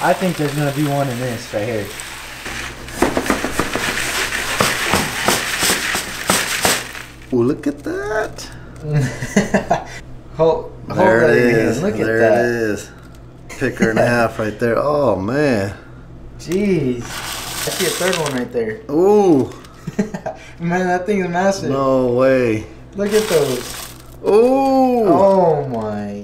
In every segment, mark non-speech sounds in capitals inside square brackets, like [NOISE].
I think there's gonna be one in this right here. Ooh, look at that. [LAUGHS] hold, hold There it is. Look there at that. it is. Picker and a half right there. Oh man. Jeez. I see a third one right there. Ooh. [LAUGHS] Man, that thing's massive. No way. Look at those. Ooh. Oh my.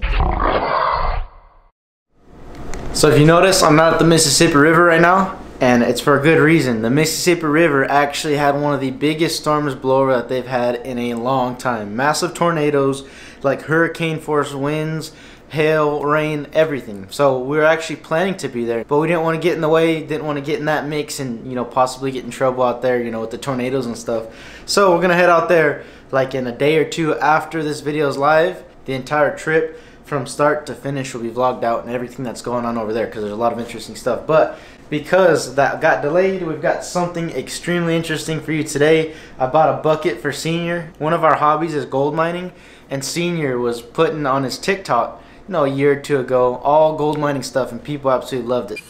So if you notice, I'm not at the Mississippi River right now, and it's for a good reason. The Mississippi River actually had one of the biggest storms blow over that they've had in a long time. Massive tornadoes, like hurricane force winds, hail, rain, everything. So we were actually planning to be there, but we didn't want to get in the way, didn't want to get in that mix and, you know, possibly get in trouble out there, you know, with the tornadoes and stuff. So we're going to head out there like in a day or two after this video is live. The entire trip from start to finish will be vlogged out and everything that's going on over there because there's a lot of interesting stuff. But because that got delayed, we've got something extremely interesting for you today. I bought a bucket for Senior. One of our hobbies is gold mining, and Senior was putting on his TikTok, you know, a year or two ago, all gold mining stuff, and people absolutely loved it.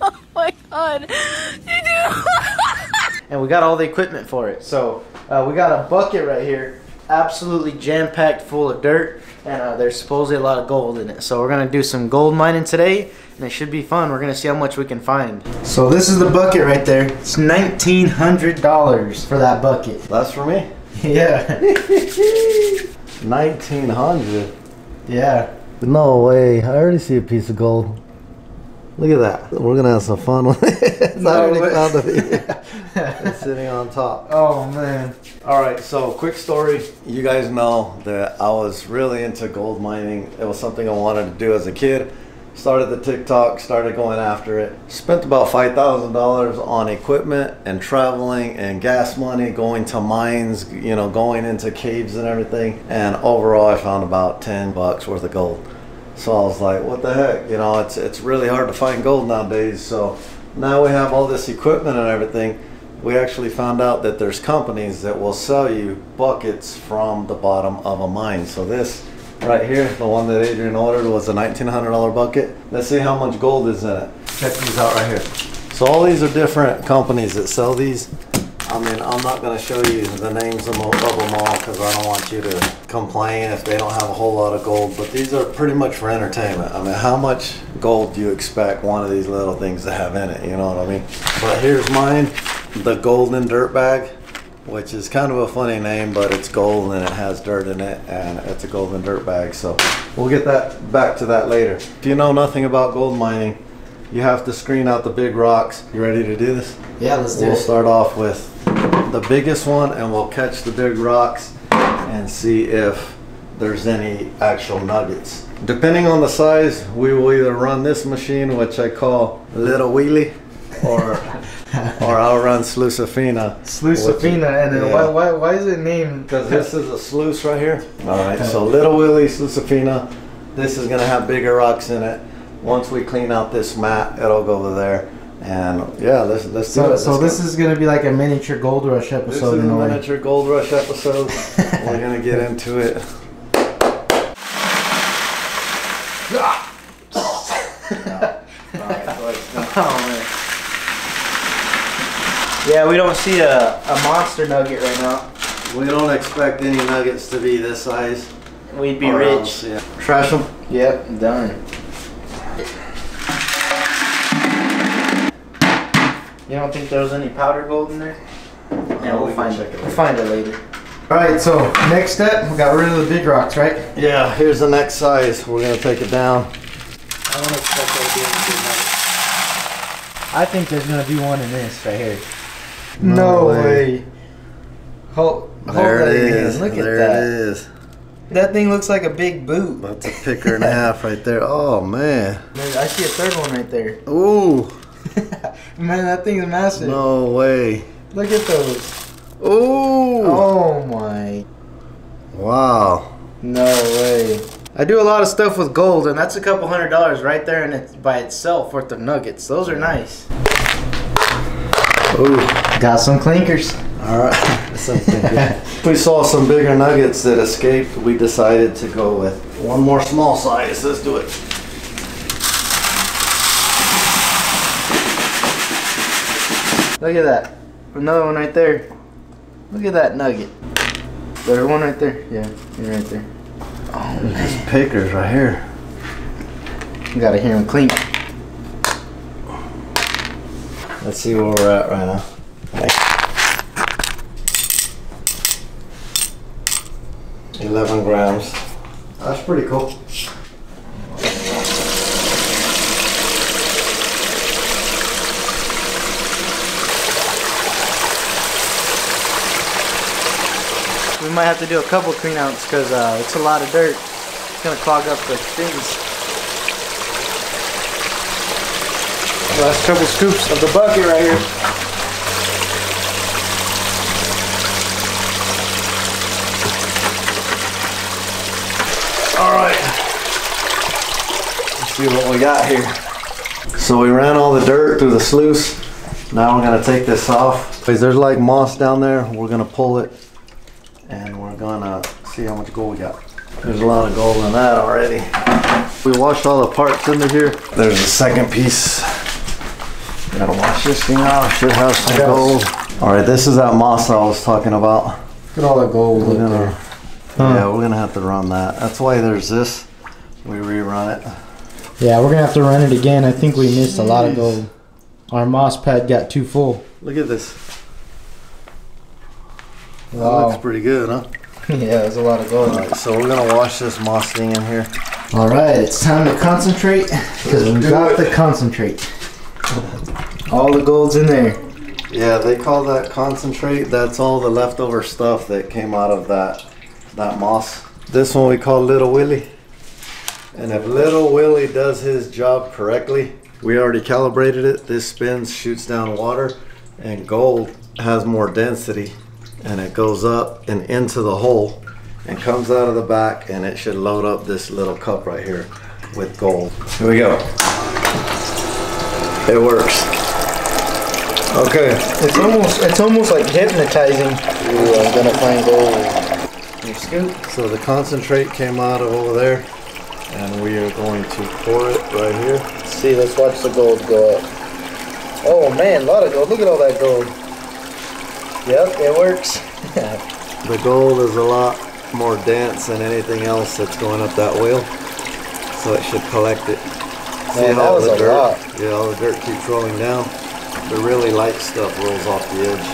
Oh my god. You do. And we got all the equipment for it. So uh, we got a bucket right here, absolutely jam packed full of dirt, and uh, there's supposedly a lot of gold in it. So we're gonna do some gold mining today, and it should be fun. We're gonna see how much we can find. So this is the bucket right there. It's nineteen hundred dollars for that bucket. That's for me. [LAUGHS] Yeah, [LAUGHS] 1900. yeah. No way. I already see a piece of gold. Look at that. We're gonna have some fun with it. [LAUGHS] it's No already way. found [LAUGHS] it. [LAUGHS] it's sitting on top. Oh man. All right, so quick story. You guys know that I was really into gold mining. It was something I wanted to do as a kid. Started the TikTok, started going after it. Spent about $5,000 on equipment and traveling and gas money, going to mines, you know, going into caves and everything. And overall, I found about 10 bucks worth of gold. So I was like, what the heck? You know, it's, it's really hard to find gold nowadays. So now we have all this equipment and everything we actually found out that there's companies that will sell you buckets from the bottom of a mine. So this right here, the one that Adrian ordered was a $1,900 bucket. Let's see how much gold is in it. Check these out right here. So all these are different companies that sell these. I mean, I'm not going to show you the names of them all because I don't want you to complain if they don't have a whole lot of gold. But these are pretty much for entertainment. I mean, how much gold do you expect one of these little things to have in it? You know what I mean? But here's mine, the Golden Dirt Bag, which is kind of a funny name, but it's gold and it has dirt in it, and it's a golden dirt bag. So we'll get that back to that later. If you know nothing about gold mining, you have to screen out the big rocks. You ready to do this? Yeah, let's do We'll it. start off with the biggest one and we'll catch the big rocks and see if there's any actual nuggets. Depending on the size, we will either run this machine, which I call Little Wheelie, or [LAUGHS] or I'll run Sluicifina. Sluicifina, and then Yeah. why, why, why is it named? Because this is a sluice right here. All right, so Little Willie Sluicifina. This is gonna have bigger rocks in it. Once we clean out this mat, it'll go over there. And yeah, let's let's do So, it. so Let's this go. is gonna be like a miniature gold rush episode. This episode is in a a way. miniature Gold Rush episode. We're gonna get [LAUGHS] into it. [LAUGHS] Oh man. Yeah, we don't see a, a monster nugget right now. We don't expect any nuggets to be this size. We'd be or rich. else, yeah. Trash them. Yep, done. You don't think there was any powder gold in there? Yeah, we we'll can find it. it We'll find it later. All right, so next step, we got rid of the big rocks, right? Yeah, here's the next size. We're gonna take it down. I don't expect there to be any big nuggets. I think there's gonna be one in this right here. No No, way. way. Hold, hold There that it again. is. Look at there that. it is. That thing looks like a big boot. That's a picker and a half right there. Oh man. Man, I see a third one right there. Ooh. [LAUGHS] Man, that thing's massive. No way. Look at those. Ooh. Oh my. Wow. No way. I do a lot of stuff with gold, and that's a couple hundred dollars right there, and it's by itself worth of nuggets. Those are nice. Ooh. Got some clinkers. All right. [LAUGHS] [LAUGHS] we saw some bigger nuggets that escaped. We decided to go with one more small size. Let's do it. Look at that. Another one right there. Look at that nugget. There's one right there. Yeah, you're right there. Oh man. Pickers right here. You gotta hear him clink. Let's see where we're at right now. Eleven grams. That's pretty cool. We might have to do a couple clean outs because uh, it's a lot of dirt. It's gonna clog up the things. Last couple scoops of the bucket right here. All right. Let's see what we got here. So we ran all the dirt through the sluice. Now we're gonna take this off. There's like moss down there. We're gonna pull it and we're gonna see how much gold we got. There's a lot of gold in that already. We washed all the parts into here. There's a second piece. Gotta wash this thing off. Should have some Yes. gold. All right, this is that moss I was talking about. Look at all that gold We're gonna, there. yeah, we're gonna have to run that. That's why there's this. We rerun it. Yeah, we're gonna have to run it again. I think we missed a lot of gold. Our moss pad got too full. Look at this. That looks pretty good, huh? [LAUGHS] yeah, there's a lot of gold. Alright, so we're gonna wash this moss thing in here. All right, it's time to concentrate because we do got the concentrate. All the gold's in there. Yeah, they call that concentrate. That's all the leftover stuff that came out of that that moss. This one we call Little Willie. And if Little Willie does his job correctly, we already calibrated it. This spins, shoots down water, and gold has more density and it goes up and into the hole and comes out of the back and it should load up this little cup right here with gold. Here we go. It works. Okay. It's almost it's almost like hypnotizing. Ooh, I'm gonna find gold. You scoop. So the concentrate came out of over there, and we are going to pour it right here. Let's see, let's watch the gold go up. Oh man, a lot of gold. Look at all that gold. Yep, it works. The gold is a lot more dense than anything else that's going up that wheel, so it should collect it. Man, that was the dirt? lot. Yeah, all the dirt keeps rolling down. The really light stuff rolls off the edge.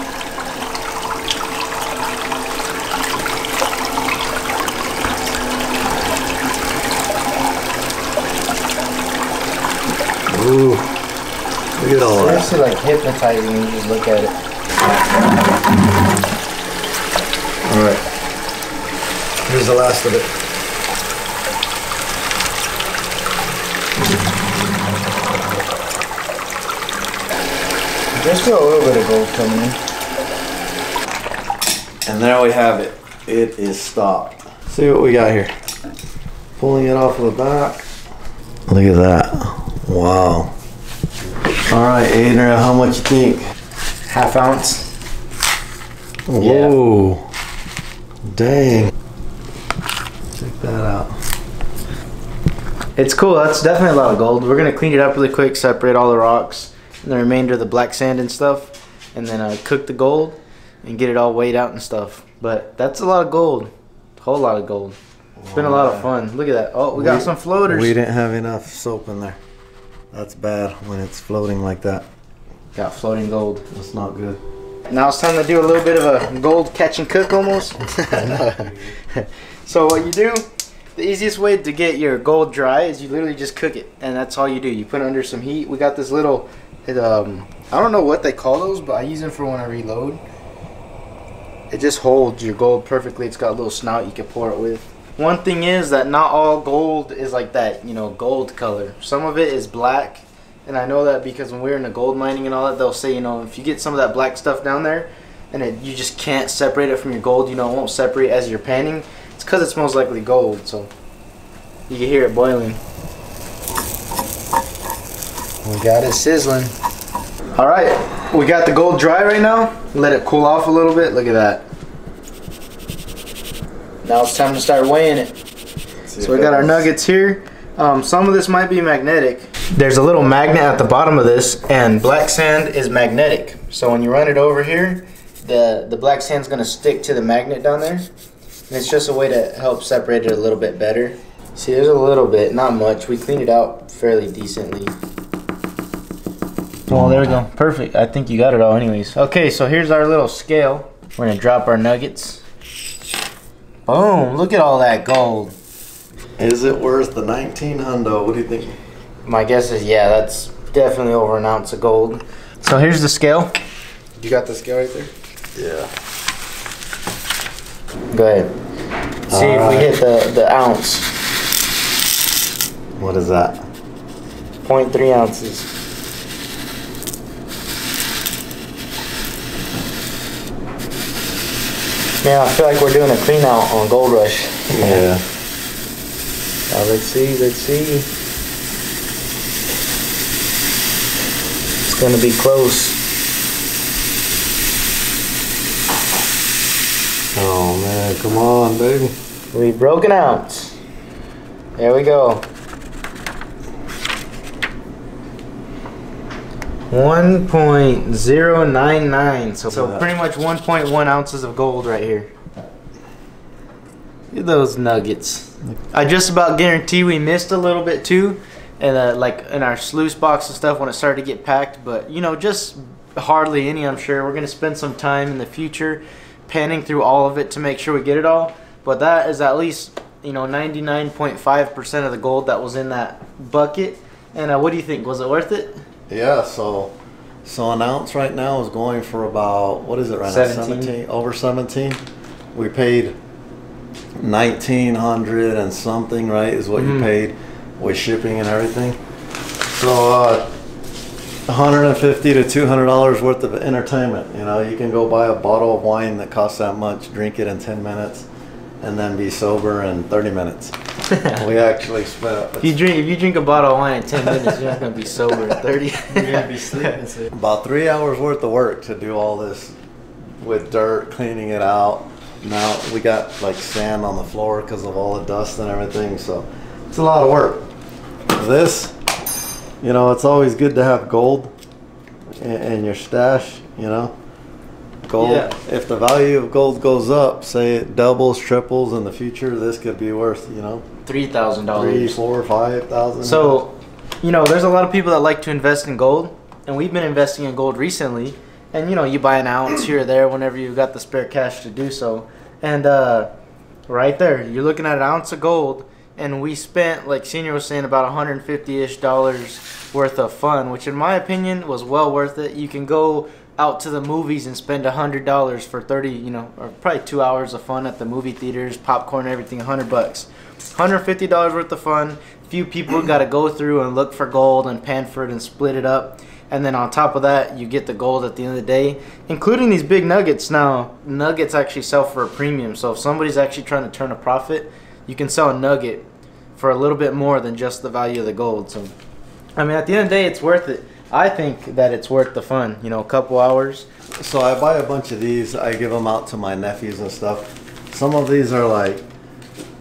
Ooh, look at all that. Seriously, like hypnotizing when you just look at it. All right. Here's the last of it. There's still a little bit of gold coming in. And there we have it. It is stopped. See what we got here. Pulling it off of the back. Look at that. Wow. All right, Adrian, how much you think? Half ounce. Whoa. Dang. Check that out. It's cool. That's definitely a lot of gold. We're gonna clean it up really quick, separate all the rocks and the remainder of the black sand and stuff, and then uh, cook the gold and get it all weighed out and stuff. But that's a lot of gold. A whole lot of gold. It's been a lot of fun. Look at that. Oh, we got some floaters. We didn't have enough soap in there. That's bad when it's floating like that. Got floating gold. That's not good. Now it's time to do a little bit of a gold catch and cook almost. [LAUGHS] [LAUGHS] so what you do, the easiest way to get your gold dry is you literally just cook it, and that's all you do. You put it under some heat. We got this little, it, um, I don't know what they call those, but I use them for when I reload. It just holds your gold perfectly. It's got a little snout you can pour it with. One thing is that not all gold is like that, you know, gold color. Some of it is black, and I know that because when we were in the gold mining and all that, they'll say, you know, if you get some of that black stuff down there, and it, you just can't separate it from your gold, you know, it won't separate as you're panning. It's because it's most likely gold, so you can hear it boiling. We got it sizzling. All right, we got the gold dry right now. Let it cool off a little bit. Look at that. Now it's time to start weighing it. So we got our nuggets here. Um, some of this might be magnetic. There's a little magnet at the bottom of this, and black sand is magnetic. So when you run it over here, the the black sand's gonna stick to the magnet down there. And it's just a way to help separate it a little bit better. See, there's a little bit, not much. We cleaned it out fairly decently. Well, there we go. Perfect. I think you got it all anyways. Okay, so here's our little scale. We're gonna drop our nuggets. Boom, look at all that gold. Is it worth the 19 hundo? What do you think? My guess is yeah, that's definitely over an ounce of gold. So here's the scale. You got the scale right there? Yeah. Go ahead. See if we hit the, the ounce. What is that? 0.3 ounces. Man, I feel like we're doing a clean out on Gold Rush. Yeah. [LAUGHS] Uh, let's see, let's see. It's gonna be close. Oh man, come on, baby. We broke an ounce. There we go. One point zero nine nine. So, so pretty much one point one ounces of gold right here. Look at those nuggets. I just about guarantee we missed a little bit too, and uh, like in our sluice box and stuff when it started to get packed. But you know, just hardly any. I'm sure we're gonna spend some time in the future panning through all of it to make sure we get it all. But that is at least you know 99.5% of the gold that was in that bucket. And uh, what do you think? Was it worth it? Yeah, so so an ounce right now is going for about what is it right 17. now? 17 over 17. We paid 1900 and something, right? Is what you Mhm. paid with shipping and everything. So uh 150 to 200 dollars worth of entertainment. You know, you can go buy a bottle of wine that costs that much, drink it in 10 minutes, and then be sober in 30 minutes. [LAUGHS] we actually spent If you drink if you drink a bottle of wine in 10 minutes, you're not gonna be sober in 30. [LAUGHS] You're gonna be sleeping [LAUGHS] soon. about three hours worth of work to do all this with dirt, cleaning it out. Now we got like sand on the floor because of all the dust and everything. So it's a lot of work. This, you know, it's always good to have gold in, your stash. You know, gold. Yeah. If the value of gold goes up, say it doubles, triples in the future, this could be worth you know three thousand dollars. four, five thousand. So, you know, there's a lot of people that like to invest in gold, and we've been investing in gold recently. And you know, you buy an ounce here or there whenever you've got the spare cash to do so. And uh, right there, you're looking at an ounce of gold, and we spent, like Senior was saying, about 150-ish dollars worth of fun, which in my opinion was well worth it. You can go out to the movies and spend hundred dollars for 30, you know, or probably two hours of fun at the movie theaters, popcorn, everything, hundred bucks. $150 worth of fun. Few people [CLEARS THROAT] got to go through and look for gold and pan for it and split it up. And then on top of that, you get the gold at the end of the day, including these big nuggets. Now, nuggets actually sell for a premium. So if somebody's actually trying to turn a profit, you can sell a nugget for a little bit more than just the value of the gold. So, I mean, at the end of the day, it's worth it. I think that it's worth the fun. You know, a couple hours. So I buy a bunch of these. I give them out to my nephews and stuff. Some of these are like,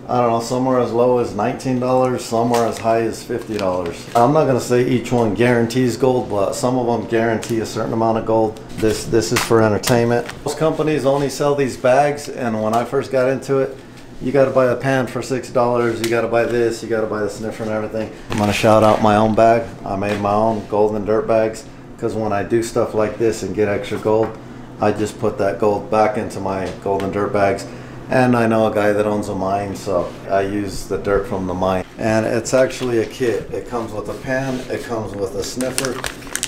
I don't know, somewhere as low as nineteen dollars, somewhere as high as fifty dollars. I'm not gonna say each one guarantees gold, but some of them guarantee a certain amount of gold. This this is for entertainment. Most companies only sell these bags, and when I first got into it, you got to buy a pan for six dollars. You got to buy this. You got to buy the sniffer and everything. I'm gonna shout out my own bag. I made my own golden dirt bags because when I do stuff like this and get extra gold, I just put that gold back into my golden dirt bags. And I know a guy that owns a mine, so I use the dirt from the mine. And it's actually a kit. It comes with a pan, it comes with a sniffer,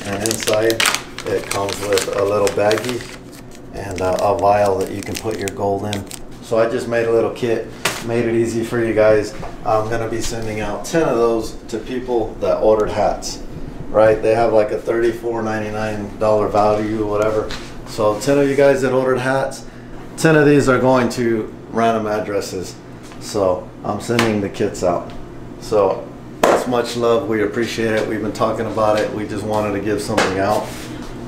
and inside it comes with a little baggie and uh, a vial that you can put your gold in. So I just made a little kit, made it easy for you guys. I'm gonna be sending out 10 of those to people that ordered hats, right? They have like a $34.99 value whatever. So 10 of you guys that ordered hats, 10 of these are going to random addresses. So I'm sending the kits out. So it's much love. We appreciate it. We've been talking about it. We just wanted to give something out.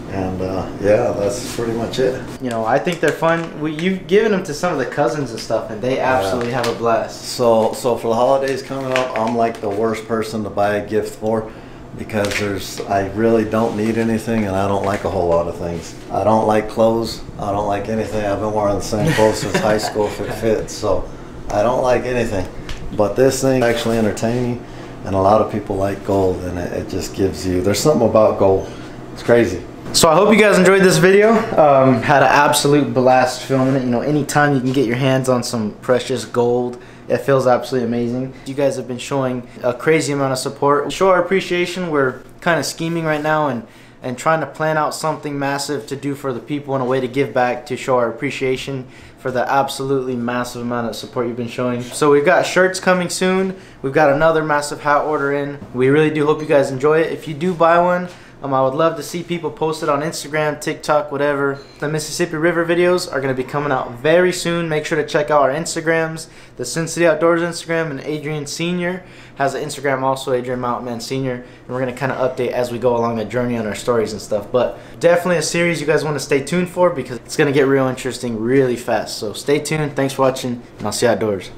And uh, yeah, that's pretty much it. You know, I think they're fun. We, you've given them to some of the cousins and stuff, and they absolutely have a blast. So, so for the holidays coming up, I'm like the worst person to buy a gift for because there's I really don't need anything and I don't like a whole lot of things. I don't like clothes. I don't like anything. I've been wearing the same clothes since high school if it [LAUGHS] fits. So I don't like anything. But this thing actually entertaining and a lot of people like gold and it, it just gives you there's something about gold. It's crazy. So I hope you guys enjoyed this video. Um, had an absolute blast filming it. You know, anytime you can get your hands on some precious gold, it feels absolutely amazing. You guys have been showing a crazy amount of support. Show our appreciation. We're kind of scheming right now and and trying to plan out something massive to do for the people in a way to give back to show our appreciation for the absolutely massive amount of support you've been showing. So we've got shirts coming soon. We've got another massive hat order in. We really do hope you guys enjoy it. If you do buy one, um, I would love to see people post it on Instagram, TikTok, whatever. The Mississippi River videos are going to be coming out very soon. Make sure to check out our Instagrams. The Sin City Outdoors Instagram and Adrian Senior has an Instagram also, Adrian Mountman Senior. And we're going to kind of update as we go along the journey on our stories and stuff. But definitely a series you guys want to stay tuned for because it's going to get real interesting really fast. So stay tuned. Thanks for watching, and I'll see you outdoors.